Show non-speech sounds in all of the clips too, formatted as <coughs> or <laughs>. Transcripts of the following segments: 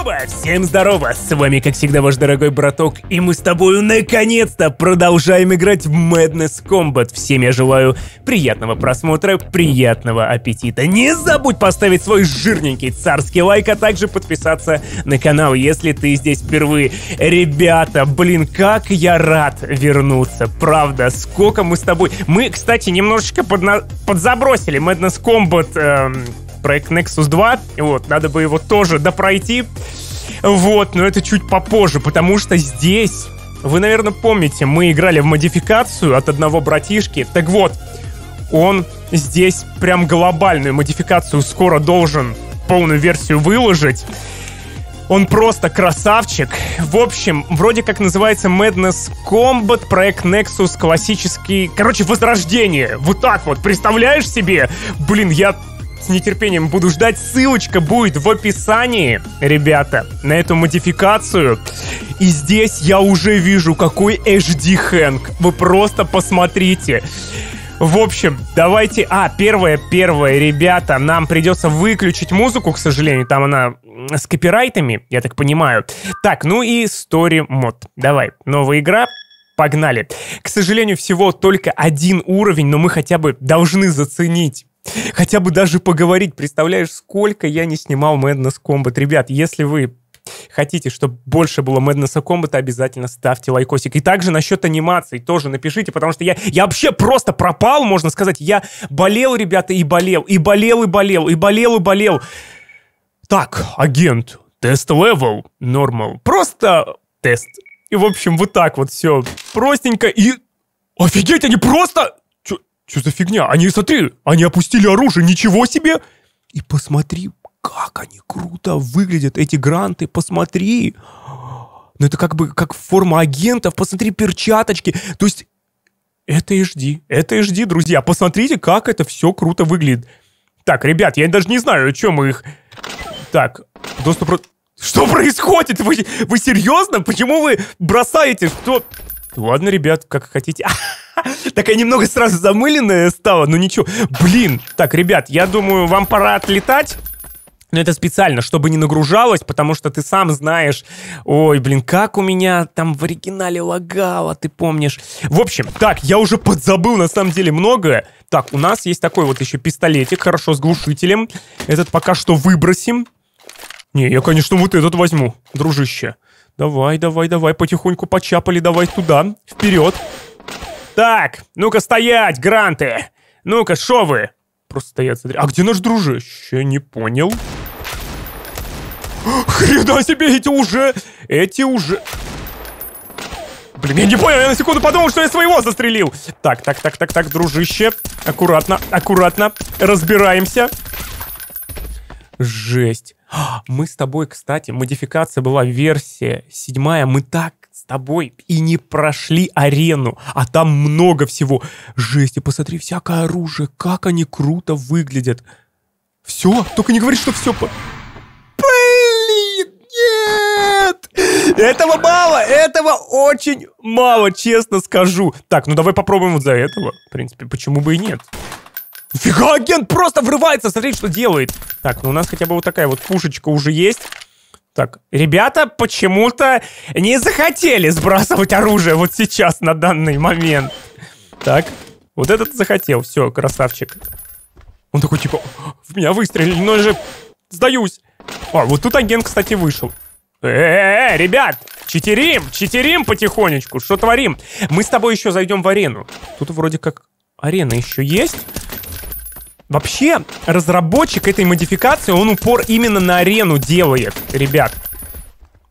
Оба! Всем здорово! С вами, как всегда, ваш дорогой браток, и мы с тобою наконец-то продолжаем играть в Madness Combat. Всем я желаю приятного просмотра, приятного аппетита. Не забудь поставить свой жирненький царский лайк, а также подписаться на канал, если ты здесь впервые. Ребята, блин, как я рад вернуться, правда, сколько мы с тобой... Мы, кстати, немножечко подна... подзабросили Madness Combat... Эм проект Nexus 2. Вот, надо бы его тоже допройти. Вот, но это чуть попозже, потому что здесь... Вы, наверное, помните, мы играли в модификацию от одного братишки. Так вот, он здесь прям глобальную модификацию скоро должен полную версию выложить. Он просто красавчик. В общем, вроде как называется Madness Combat, проект Nexus классический... Короче, возрождение. Вот так вот, представляешь себе? Блин, я нетерпением буду ждать. Ссылочка будет в описании, ребята, на эту модификацию. И здесь я уже вижу, какой HD Хэнк. Вы просто посмотрите. В общем, давайте... А, первое, первое, ребята, нам придется выключить музыку, к сожалению, там она с копирайтами, я так понимаю. Так, ну и Story мод. Давай, новая игра, погнали. К сожалению, всего только один уровень, но мы хотя бы должны заценить Хотя бы даже поговорить. Представляешь, сколько я не снимал Madness Combat. Ребят, если вы хотите, чтобы больше было Madness Combat, обязательно ставьте лайкосик. И также насчет анимации тоже напишите, потому что я, я вообще просто пропал, можно сказать. Я болел, ребята, и болел, и болел, и болел, и болел, и болел. Так, агент, test level, normal. Просто тест. И, в общем, вот так вот все простенько. И офигеть, они просто что за фигня? Они, смотри, они опустили оружие, ничего себе! И посмотри, как они круто выглядят, эти гранты, посмотри. Ну это как бы как форма агентов, посмотри, перчаточки. То есть это HD, это HD, друзья. Посмотрите, как это все круто выглядит. Так, ребят, я даже не знаю, о чем их... Так, доступ... Что происходит? Вы, вы серьезно? Почему вы бросаете? Что... Ладно, ребят, как хотите. <laughs> <laughs> Такая немного сразу замыленная стала, но ничего. Блин, так, ребят, я думаю, вам пора отлетать. Но это специально, чтобы не нагружалось, потому что ты сам знаешь, ой, блин, как у меня там в оригинале лагало, ты помнишь. В общем, так, я уже подзабыл на самом деле многое. Так, у нас есть такой вот еще пистолетик, хорошо, с глушителем. Этот пока что выбросим. Не, я, конечно, вот этот возьму, дружище. Давай, давай, давай, потихоньку почапали, давай туда, вперед. Так, ну-ка стоять, гранты! Ну-ка, шо вы? Просто стоят, смотри. А где наш дружище? Не понял. <gasps> Хрена себе, эти уже... Эти уже... Блин, я не понял, я на секунду подумал, что я своего застрелил. Так, так, так, так, так, дружище. Аккуратно, аккуратно. Разбираемся. Жесть. <gasps> Мы с тобой, кстати, модификация была версия седьмая. Мы так с тобой и не прошли арену, а там много всего. Жесть, и посмотри, всякое оружие, как они круто выглядят. Все, только не говори, что все по... Блин, нет! Этого мало, этого очень мало, честно скажу. Так, ну давай попробуем вот за этого. В принципе, почему бы и нет. Фига, агент просто врывается, смотри, что делает. Так, ну у нас хотя бы вот такая вот пушечка уже есть. Так, ребята почему-то не захотели сбрасывать оружие вот сейчас, на данный момент. Так, вот этот захотел, все, красавчик. Он такой, типа, в меня выстрелили, но же сдаюсь. А, вот тут агент, кстати, вышел. Э-э-э, ребят, читерим, читерим потихонечку, что творим? Мы с тобой еще зайдем в арену. Тут вроде как арена еще есть. Вообще, разработчик этой модификации, он упор именно на арену делает, ребят.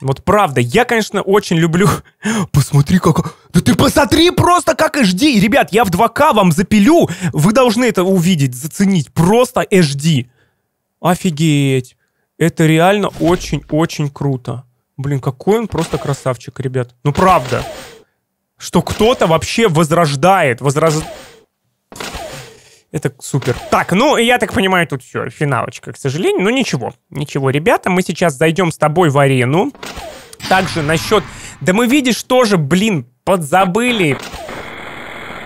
Вот правда, я, конечно, очень люблю... <laughs> Посмотри, как... Да ты посмотри просто, как HD! Ребят, я в 2К вам запилю. Вы должны это увидеть, заценить. Просто HD. Офигеть. Это реально очень-очень круто. Блин, какой он просто красавчик, ребят. Ну, правда. Что кто-то вообще возрождает. Возраж... Это супер. Так, ну, я так понимаю, тут все, финалочка, к сожалению. Ну, ничего, ничего, ребята, мы сейчас зайдем с тобой в арену. Также насчет... Да мы, видишь, тоже, блин, подзабыли.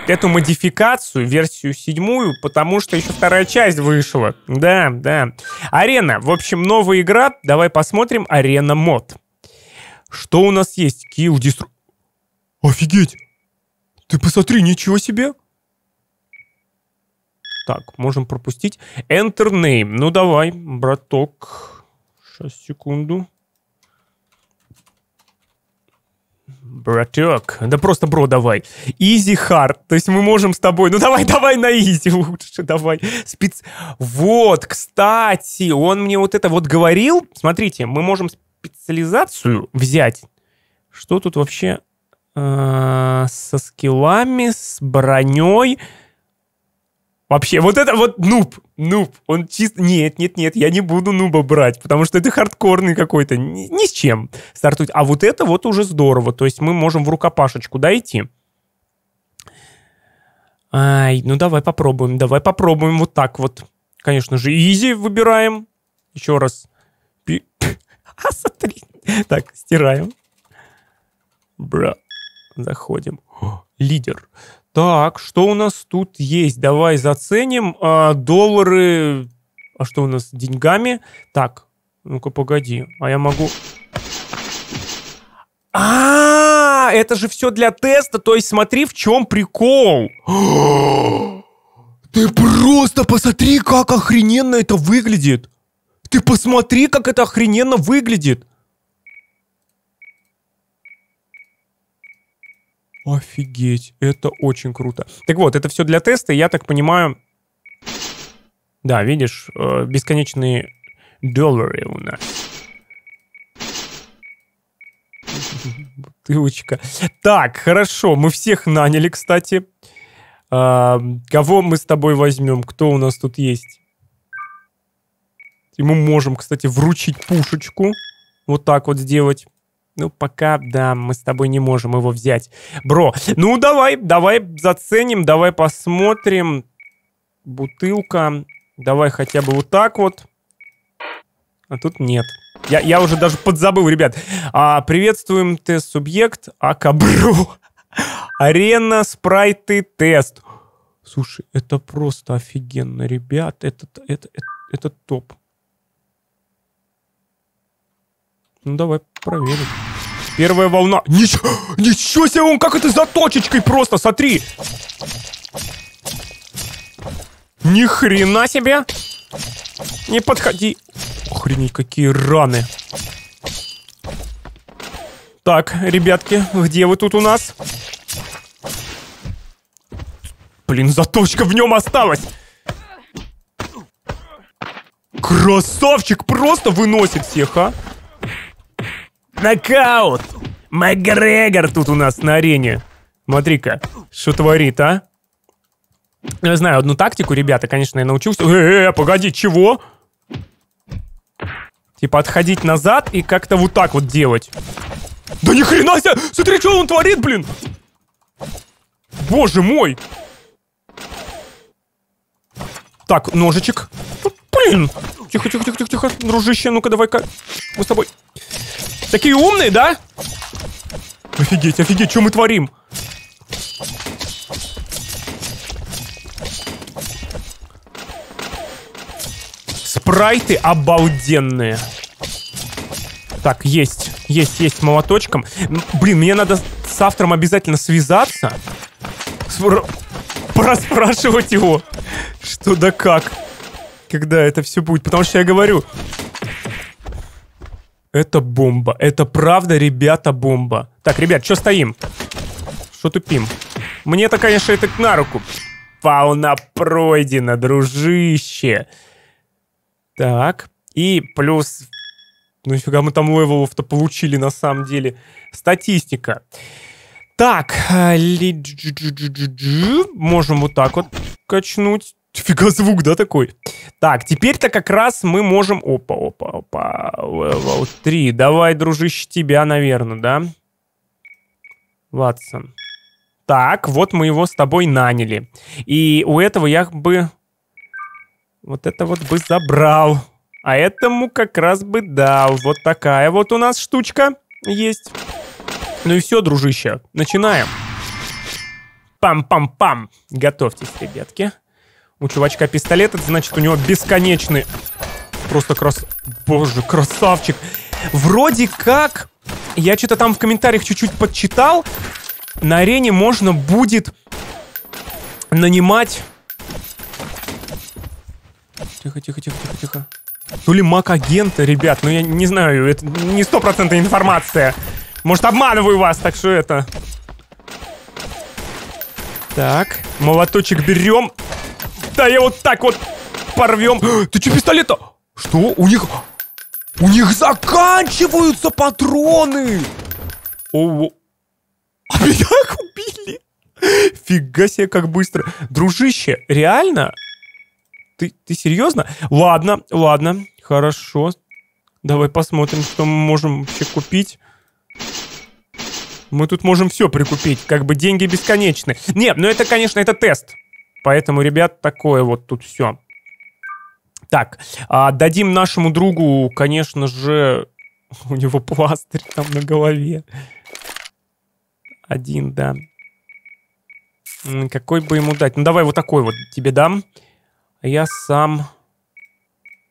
эту модификацию, версию седьмую, потому что еще вторая часть вышла. Да, да. Арена. В общем, новая игра. Давай посмотрим. Арена мод. Что у нас есть? Kill, Destro... Офигеть! Ты посмотри, ничего себе! Так, можем пропустить. Enter name. Ну, давай, браток. Сейчас, секунду. Браток. Да просто, бро, давай. Easy hard. То есть мы можем с тобой... Ну, давай, <laughs> давай на easy лучше, давай. Спец... Вот, кстати, он мне вот это вот говорил. Смотрите, мы можем специализацию взять. Что тут вообще э, со скиллами, с броней? Вообще, вот это вот нуб, нуб, он чисто... Нет, нет, нет, я не буду нуба брать, потому что это хардкорный какой-то, ни, ни с чем стартует. А вот это вот уже здорово, то есть мы можем в рукопашечку дойти. Ай, ну давай попробуем, давай попробуем вот так вот. Конечно же, изи выбираем. Еще раз. <laughs> А, смотри. Так, стираем. Бра. Заходим. О, лидер. Так, что у нас тут есть? Давай заценим. А, доллары... А что у нас с деньгами? Так, ну-ка, погоди. А я могу... А, это же все для теста. То есть смотри, в чем прикол. <gasps> Ты просто посмотри, как охрененно это выглядит. Ты посмотри, как это охрененно выглядит. Офигеть, это очень круто. Так вот, это все для теста, я так понимаю... Да, видишь, э, бесконечные доллары у нас. Бутылочка. Так, хорошо, мы всех наняли, кстати. А, кого мы с тобой возьмем? Кто у нас тут есть? И мы можем, кстати, вручить пушечку. Вот так вот сделать. Ну, пока, да, мы с тобой не можем его взять. Бро, ну давай, давай заценим, давай посмотрим. Бутылка. Давай хотя бы вот так вот. А тут нет. Я, я уже даже подзабыл, ребят. А, приветствуем тест-субъект Акабру. <laughs> Арена, спрайты, тест. Слушай, это просто офигенно, ребят. Это, это, это, это топ. Ну, давай проверим. Первая волна. Ничего, <gasps> ничего себе, он как это за точечкой просто, смотри. Ни хрена себе. Не подходи. Охренеть, какие раны. Так, ребятки, где вы тут у нас? Блин, заточка в нем осталась. Красавчик просто выносит всех, а? Нокаут! Макгрегор тут у нас на арене. Смотри-ка, что творит, а? Я знаю одну тактику, ребята, конечно, я научился. Э, -э, -э погоди, чего? Типа отходить назад и как-то вот так вот делать. Да ни хрена себе! Смотри, что он творит, блин! Боже мой! Так, ножичек. Блин! Тихо, тихо, тихо, тихо, тихо. Дружище, ну-ка давай-ка. Мы с тобой Такие умные, да? Офигеть, офигеть, что мы творим? Спрайты обалденные. Так, есть. Есть, есть молоточком. Блин, мне надо с автором обязательно связаться. Спро... <laughs> Проспрашивать его. Что да как. Когда это все будет. Потому что я говорю, это бомба. Это правда, ребята, бомба. Так, ребят, что стоим? Что тупим? Мне-то, конечно, это на руку. Фауна пройдена, дружище. Так. И плюс... Ну, нифига мы там левелов-то получили на самом деле. Статистика. Так. Э, можем вот так вот качнуть. Фига звук, да, такой? Так, теперь-то как раз мы можем... Опа, опа, опа. Level 3. Давай, дружище, тебя, наверное, да? Ватсон. Так, вот мы его с тобой наняли. И у этого я бы... Вот это вот бы забрал. А этому как раз бы дал. Вот такая вот у нас штучка есть. Ну и все, дружище, начинаем. Пам-пам-пам. Готовьтесь, ребятки. У чувачка пистолет, это значит у него бесконечный... Просто крас... Боже, красавчик. Вроде как... Я что-то там в комментариях чуть-чуть подчитал. На арене можно будет нанимать... Тихо, тихо, тихо, тихо, тихо. То ли маг-агента, ребят, ну я не знаю, это не стопроцентная информация. Может, обманываю вас, так что это... Так, молоточек берем. Да, я вот так вот порвем. <gasps> Ты что, пистолета? Что? У них... У них заканчиваются патроны! О, <laughs> а меня убили! Фига себе, как быстро. Дружище, реально? Ты, ты серьезно? Ладно, ладно, хорошо. Давай посмотрим, что мы можем вообще купить. Мы тут можем все прикупить, как бы деньги бесконечны. Нет, ну это, конечно, это тест. Поэтому, ребят, такое вот тут все. Так, а, дадим нашему другу, конечно же, <laughs> у него пластырь там на голове. Один, да. Какой бы ему дать? Ну, давай вот такой вот тебе дам. Я сам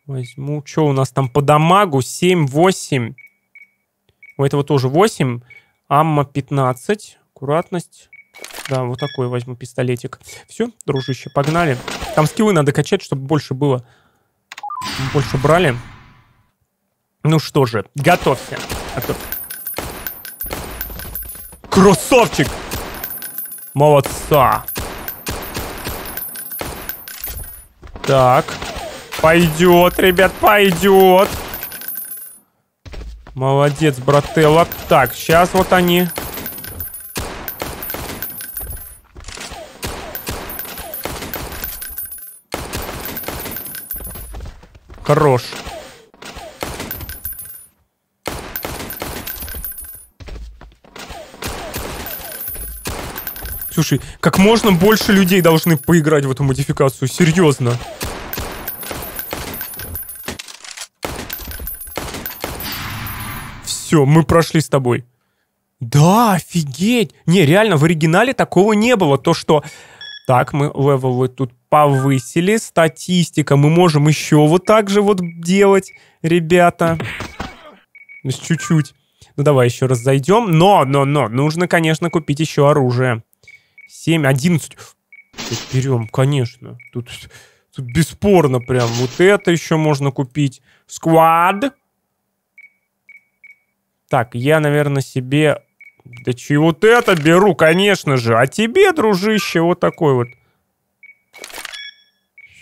возьму... Что у нас там по дамагу? 7, 8. У этого тоже 8. Амма 15. Аккуратность. Да, вот такой возьму пистолетик. Все, дружище, погнали. Там скиллы надо качать, чтобы больше было. Больше брали. Ну что же, готовься. Готов. Красавчик! Молодца! Так. Пойдет, ребят, пойдет. Молодец, брателло. Так, сейчас вот они. Хорош. Слушай, как можно больше людей должны поиграть в эту модификацию, серьезно. Все, мы прошли с тобой. Да, офигеть. Не, реально, в оригинале такого не было. То, что... Так, мы левелы тут повысили. Статистика. Мы можем еще вот так же вот делать, ребята. Чуть-чуть. Ну, давай еще раз зайдем. Но, но, но, нужно, конечно, купить еще оружие. 7, 11. Берем, конечно. Тут, тут бесспорно прям. Вот это еще можно купить. Сквад. Так, я, наверное, себе... Да чего вот это беру, конечно же. А тебе, дружище, вот такой вот.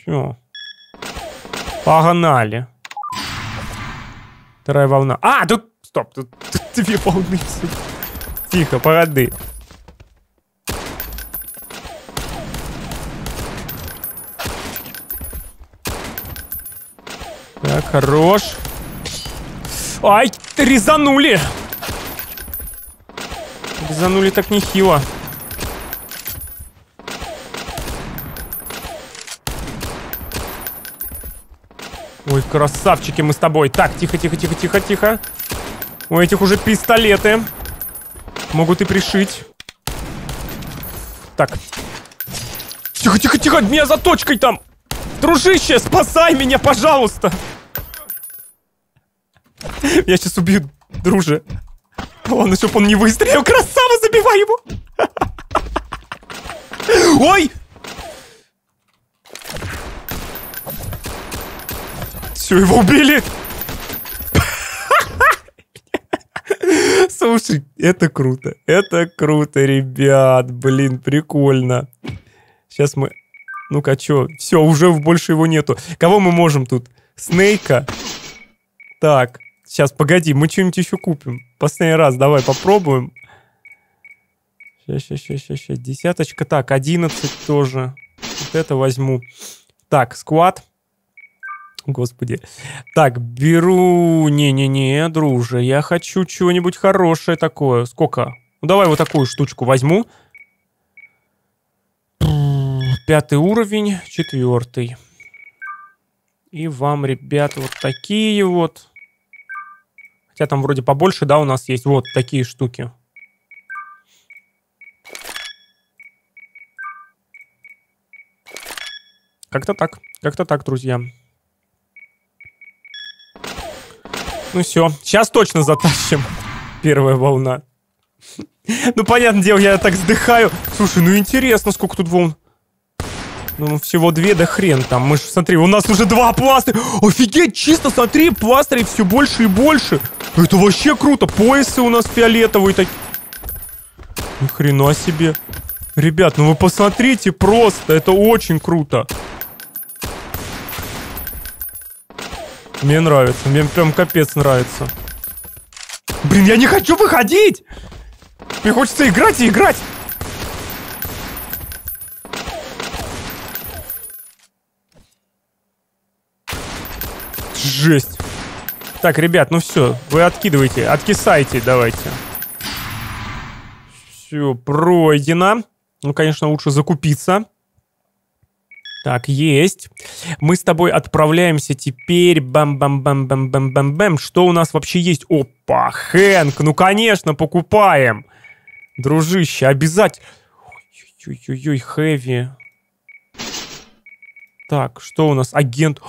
Все. Погнали. Вторая волна. А, тут... Стоп, тут, <laughs> две волны. Тихо, погоди. Так, хорош. Ай, резанули. Резанули так нехило. Ой, красавчики мы с тобой. Так, тихо, тихо, тихо, тихо, тихо. У этих уже пистолеты. Могут и пришить. Так. Тихо, тихо, тихо, меня за точкой там. Дружище, спасай меня, пожалуйста! Я сейчас убью, друже. Ладно, чтоб он не выстрелил. Красава, забивай его! Ой! Все, его убили! Слушай, это круто. Это круто, ребят. Блин, прикольно. Сейчас мы ну-ка, чё? Все, уже больше его нету. Кого мы можем тут? Снейка. Так, сейчас, погоди, мы что-нибудь еще купим. Последний раз, давай попробуем. Сейчас, сейчас, сейчас, сейчас, сейчас. Десяточка. Так, 11 тоже. Вот это возьму. Так, сквад. Господи. Так, беру... Не-не-не, друже, я хочу чего-нибудь хорошее такое. Сколько? Ну, давай вот такую штучку возьму. Пятый уровень, четвертый. И вам, ребят, вот такие вот. Хотя там вроде побольше, да, у нас есть вот такие штуки. Как-то так. Как-то так, друзья. Ну все, сейчас точно затащим. Первая волна. Ну, понятное дело, я так вздыхаю. Слушай, ну интересно, сколько тут волн. Ну, всего две, да хрен там. Мы же, смотри, у нас уже два пластыря. Офигеть, чисто, смотри, пластырей все больше и больше. Это вообще круто. Поясы у нас фиолетовые такие. Ни хрена себе. Ребят, ну вы посмотрите просто. Это очень круто. Мне нравится. Мне прям капец нравится. Блин, я не хочу выходить! Мне хочется играть и играть! Жесть. Так, ребят, ну все, вы откидывайте, откисайте давайте. Все, пройдено. Ну, конечно, лучше закупиться. Так, есть. Мы с тобой отправляемся теперь. Бам-бам-бам-бам-бам-бам-бам. Что у нас вообще есть? Опа, Хэнк. Ну, конечно, покупаем. Дружище, обязательно. Ой-ой-ой, хэви. Так, что у нас? Агент.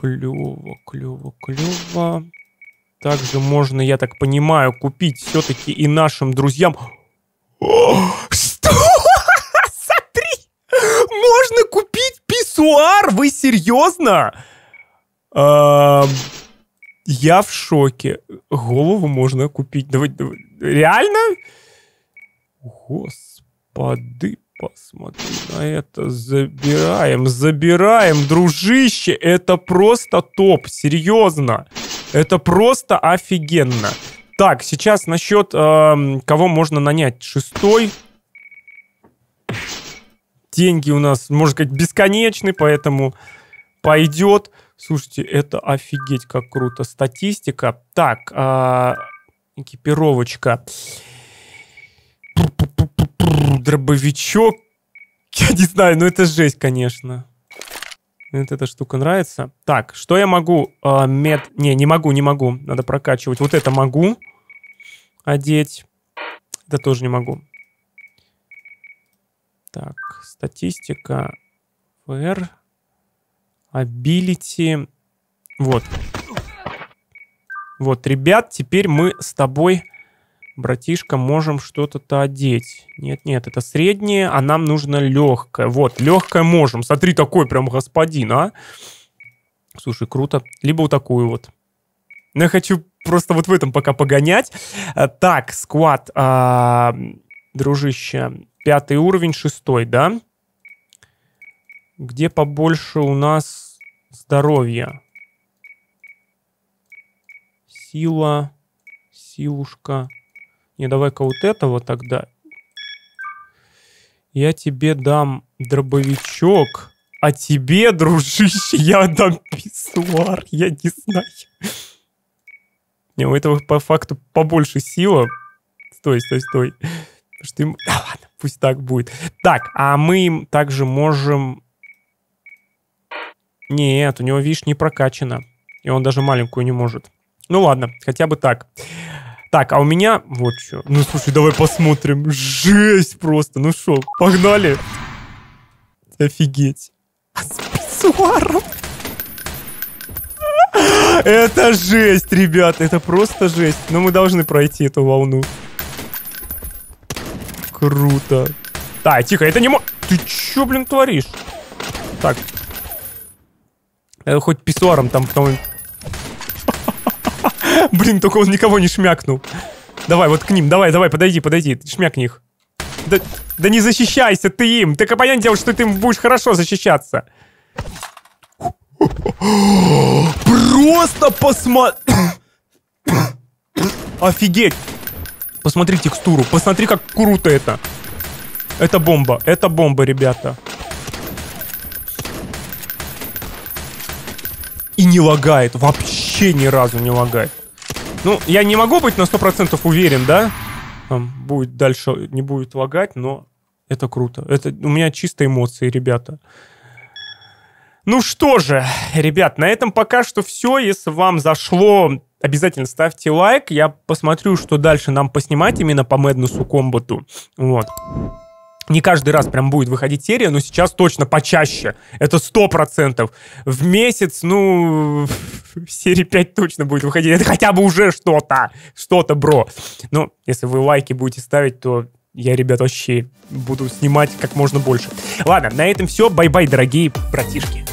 клево, клево, клево. Также можно, я так понимаю, купить все-таки и нашим друзьям... Смотри! Можно писсуар? Вы серьезно? А, я в шоке. Голову можно купить. Давай, давай. Реально? Господи, посмотри на это. Забираем, забираем, дружище. Это просто топ, серьезно. Это просто офигенно. Так, сейчас насчет э, кого можно нанять. Шестой. Деньги у нас, можно сказать, бесконечны, поэтому пойдет. Слушайте, это офигеть как круто. Статистика. Так, э, экипировочка. Дробовичок. Я не знаю, ну это жесть, конечно. Вот эта штука нравится. Так, что я могу? Э, мед... Не, не могу, не могу. Надо прокачивать. Вот это могу одеть. Это тоже не могу. Так, статистика. ФР. Ability. Вот. Вот, ребят, теперь мы с тобой братишка, можем что-то-то одеть. Нет-нет, это среднее, а нам нужно легкое. Вот, легкое можем. Смотри, такой прям господин, а. Слушай, круто. Либо вот такую вот. Но я хочу просто вот в этом пока погонять. А, так, сквад, а, дружище, пятый уровень, шестой, да? Где побольше у нас здоровья? Сила, силушка. Не, давай-ка вот этого тогда. Я тебе дам дробовичок, а тебе, дружище, я дам писсуар. Я не знаю. Не, у этого по факту побольше сила. Стой, стой, стой. Что им... Да ладно, пусть так будет. Так, а мы также можем... Нет, у него, видишь, не прокачано. И он даже маленькую не может. Ну ладно, хотя бы так. Так, а у меня вот что. Ну, слушай, давай посмотрим. Жесть просто. Ну что, погнали. Офигеть. С писсуаром. Это жесть, ребят. Это просто жесть. Но мы должны пройти эту волну. Круто. Так, тихо, это не мо... Ты чё, блин, творишь? Так. Хоть писсуаром там потом <laughs> Блин, только он никого не шмякнул. Давай, вот к ним, давай, давай, подойди, подойди, шмякни их. Да, да не защищайся ты им. Ты понятное дело, что ты будешь хорошо защищаться. <gasps> Просто посмотри... <coughs> Офигеть. Посмотри текстуру, посмотри, как круто это. Это бомба, это бомба, ребята. И не лагает, вообще ни разу не лагает. Ну, я не могу быть на 100% уверен, да? Там будет дальше, не будет лагать, но это круто. Это у меня чистые эмоции, ребята. Ну что же, ребят, на этом пока что все. Если вам зашло, обязательно ставьте лайк. Я посмотрю, что дальше нам поснимать именно по Мэднесу комбату. Вот. не каждый раз прям будет выходить серия, но сейчас точно почаще. Это сто процентов. В месяц, ну, <laughs> серии 5 точно будет выходить. Это хотя бы уже что-то. Что-то, бро. Ну, если вы лайки будете ставить, то я, ребят, вообще буду снимать как можно больше. Ладно, на этом все. Bye-bye, дорогие братишки.